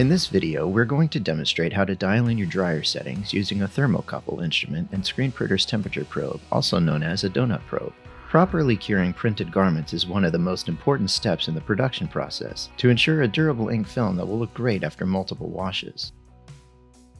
In this video, we're going to demonstrate how to dial in your dryer settings using a thermocouple instrument and screen printer's temperature probe, also known as a donut probe. Properly curing printed garments is one of the most important steps in the production process to ensure a durable ink film that will look great after multiple washes.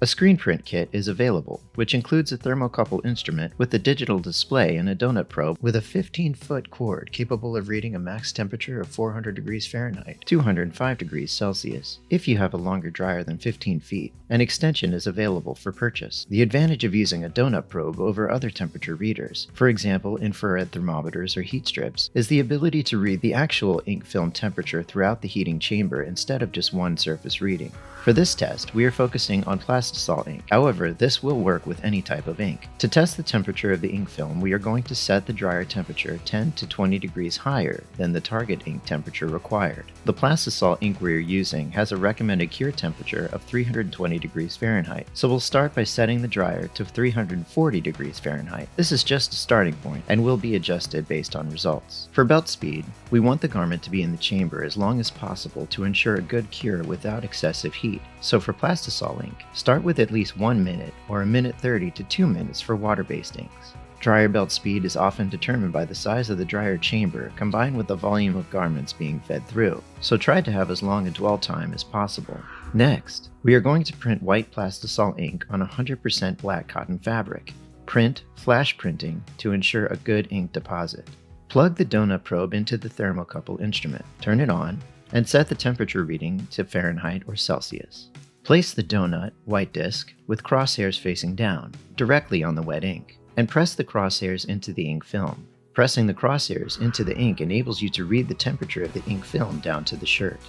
A screen print kit is available, which includes a thermocouple instrument with a digital display and a donut probe with a 15 foot cord capable of reading a max temperature of 400 degrees Fahrenheit, 205 degrees Celsius. If you have a longer dryer than 15 feet, an extension is available for purchase. The advantage of using a donut probe over other temperature readers, for example infrared thermometers or heat strips, is the ability to read the actual ink film temperature throughout the heating chamber instead of just one surface reading. For this test, we are focusing on plastisol ink. However, this will work with any type of ink. To test the temperature of the ink film, we are going to set the dryer temperature 10 to 20 degrees higher than the target ink temperature required. The plastisol ink we are using has a recommended cure temperature of 320 degrees Fahrenheit, so we'll start by setting the dryer to 340 degrees Fahrenheit. This is just a starting point and will be adjusted based on results. For belt speed, we want the garment to be in the chamber as long as possible to ensure a good cure without excessive heat. So for plastisol ink, start with at least 1 minute or a minute 30 to 2 minutes for water-based inks. Dryer belt speed is often determined by the size of the dryer chamber combined with the volume of garments being fed through, so try to have as long a dwell time as possible. Next, we are going to print white plastisol ink on 100% black cotton fabric. Print flash printing to ensure a good ink deposit. Plug the donut probe into the thermocouple instrument, turn it on, and set the temperature reading to Fahrenheit or Celsius. Place the donut, white disc, with crosshairs facing down, directly on the wet ink, and press the crosshairs into the ink film. Pressing the crosshairs into the ink enables you to read the temperature of the ink film down to the shirt.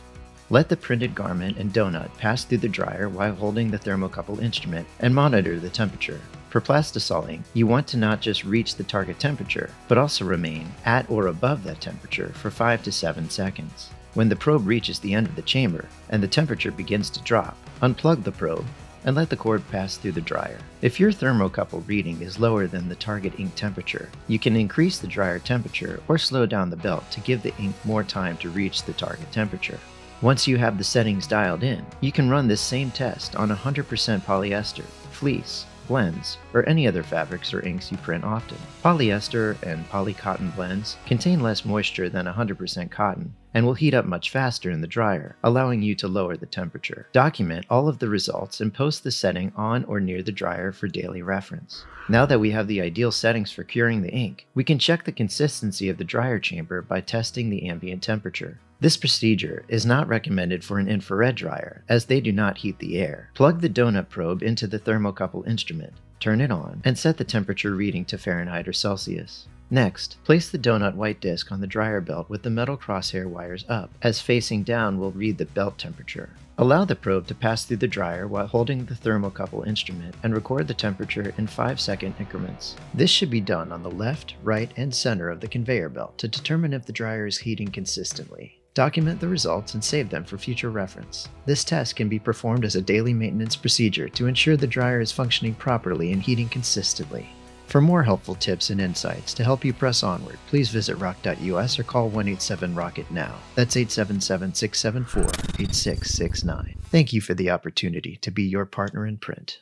Let the printed garment and donut pass through the dryer while holding the thermocouple instrument and monitor the temperature. For plastisol ink, you want to not just reach the target temperature, but also remain at or above that temperature for 5 to 7 seconds. When the probe reaches the end of the chamber and the temperature begins to drop, unplug the probe and let the cord pass through the dryer. If your thermocouple reading is lower than the target ink temperature, you can increase the dryer temperature or slow down the belt to give the ink more time to reach the target temperature. Once you have the settings dialed in, you can run this same test on 100% polyester, fleece, blends, or any other fabrics or inks you print often. Polyester and polycotton blends contain less moisture than 100% cotton and will heat up much faster in the dryer, allowing you to lower the temperature. Document all of the results and post the setting on or near the dryer for daily reference. Now that we have the ideal settings for curing the ink, we can check the consistency of the dryer chamber by testing the ambient temperature. This procedure is not recommended for an infrared dryer, as they do not heat the air. Plug the donut probe into the thermocouple instrument, turn it on, and set the temperature reading to Fahrenheit or Celsius. Next, place the donut white disc on the dryer belt with the metal crosshair wires up, as facing down will read the belt temperature. Allow the probe to pass through the dryer while holding the thermocouple instrument and record the temperature in 5 second increments. This should be done on the left, right, and center of the conveyor belt to determine if the dryer is heating consistently. Document the results and save them for future reference. This test can be performed as a daily maintenance procedure to ensure the dryer is functioning properly and heating consistently. For more helpful tips and insights to help you press onward, please visit roq.us or call 187 ROQ-IT now. That's 877 674 8669. Thank you for the opportunity to be your partner in print.